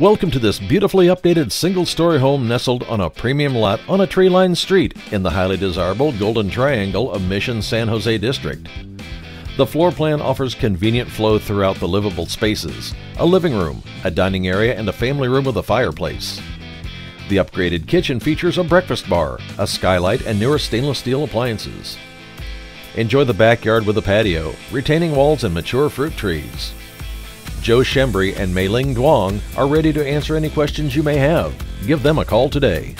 Welcome to this beautifully updated single story home nestled on a premium lot on a tree lined street in the highly desirable Golden Triangle of Mission San Jose District. The floor plan offers convenient flow throughout the livable spaces a living room, a dining area, and a family room with a fireplace. The upgraded kitchen features a breakfast bar, a skylight, and newer stainless steel appliances. Enjoy the backyard with a patio, retaining walls, and mature fruit trees. Joe Schembri and Mei Ling Duong are ready to answer any questions you may have. Give them a call today.